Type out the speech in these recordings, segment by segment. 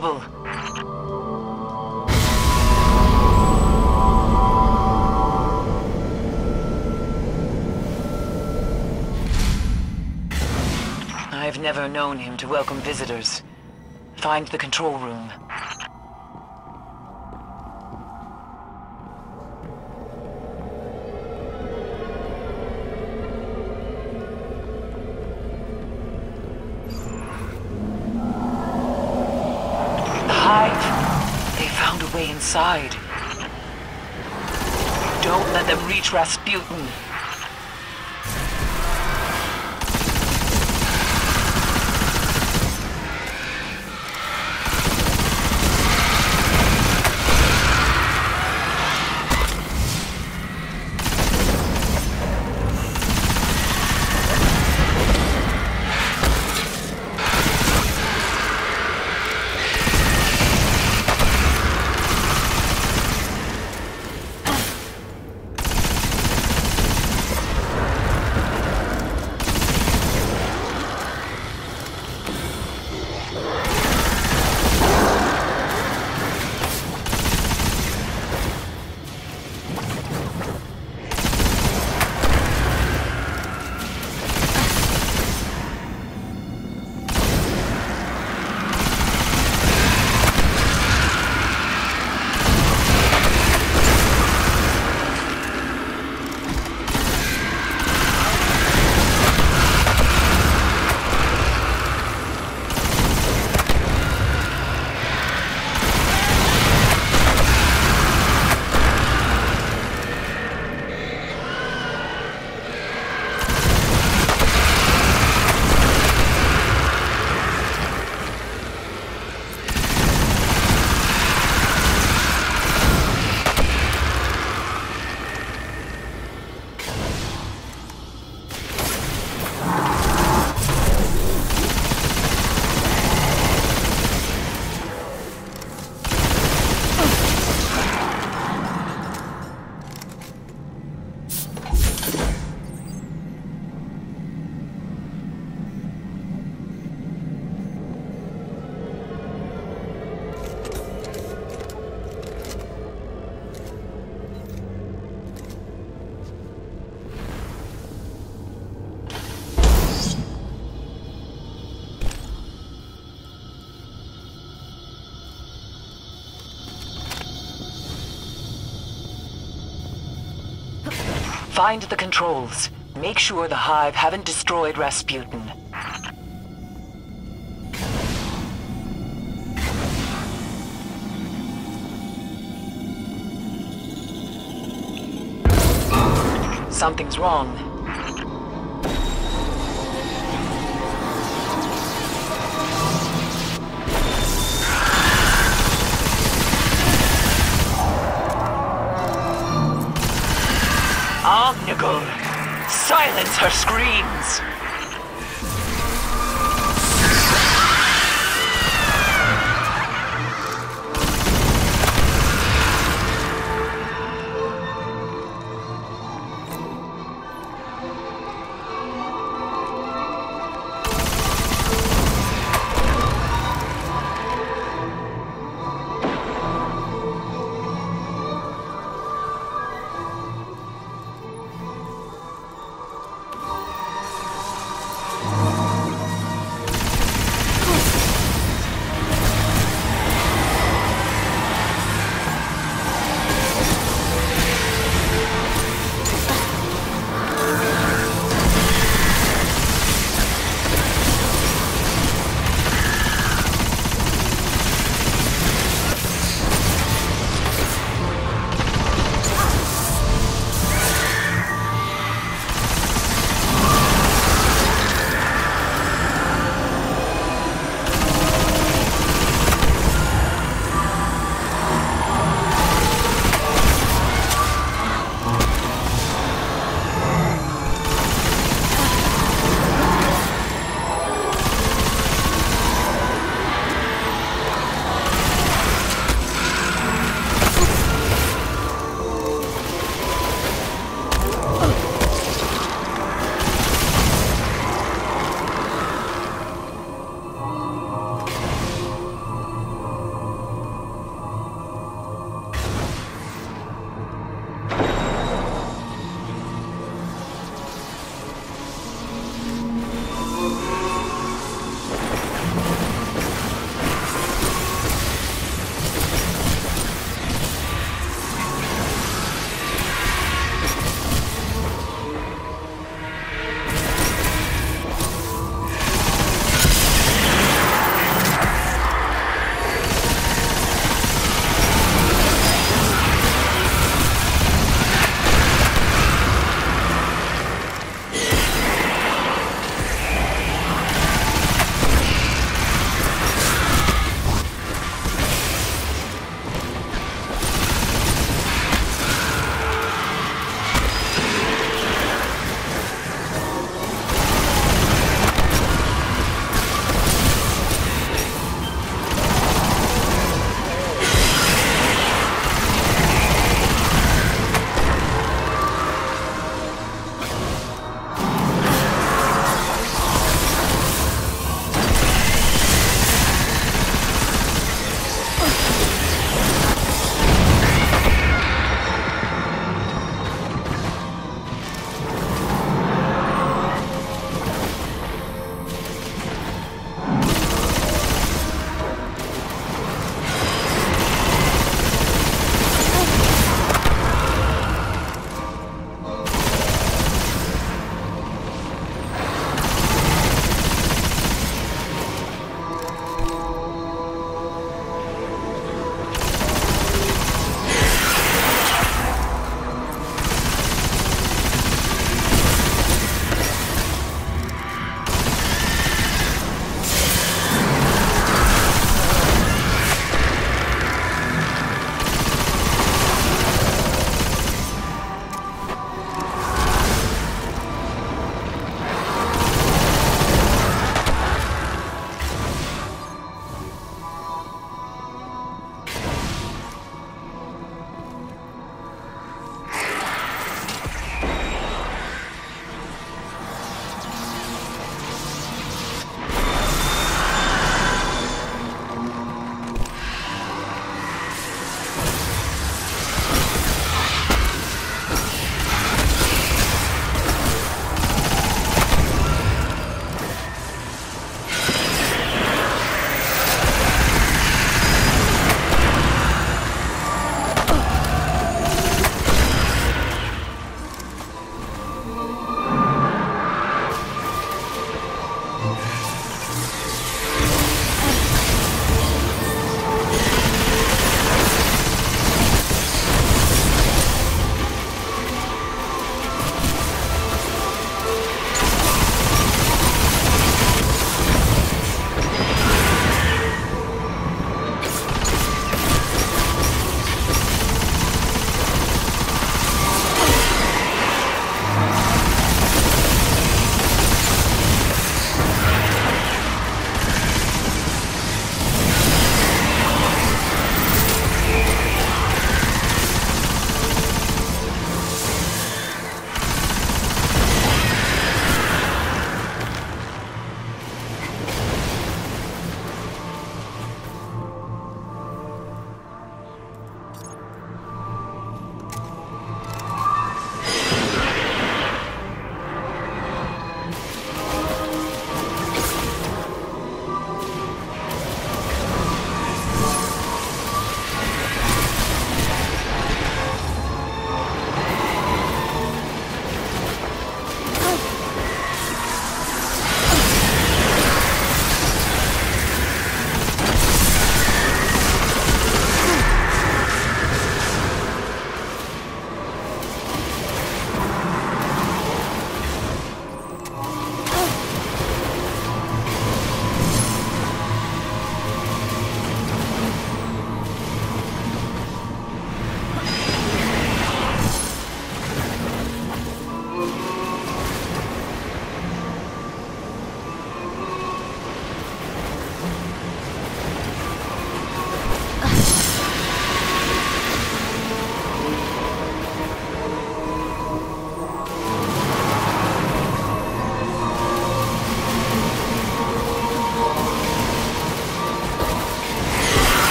trouble. I've never known him to welcome visitors. Find the control room. Way inside. Don't let them reach Rasputin. Find the controls. Make sure the Hive haven't destroyed Rasputin. Something's wrong. Silence her screams!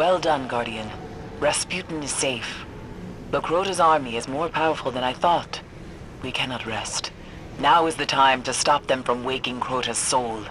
Well done, Guardian. Rasputin is safe. But Crota's army is more powerful than I thought. We cannot rest. Now is the time to stop them from waking Crota's soul.